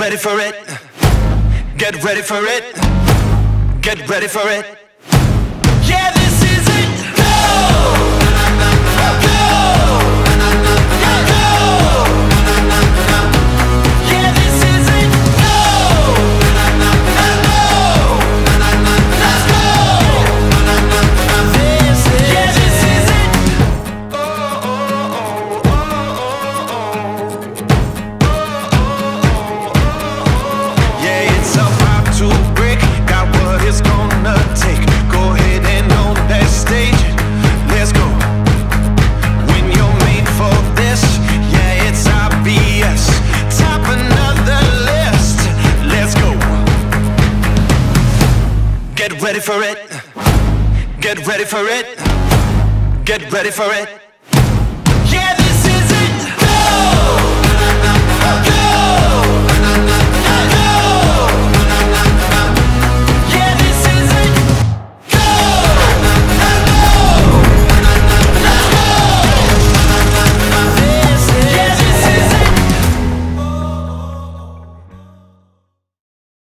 ready for it. Get ready for it. Get ready for it. Yeah. Get ready for it. Get ready for it. Get ready for it.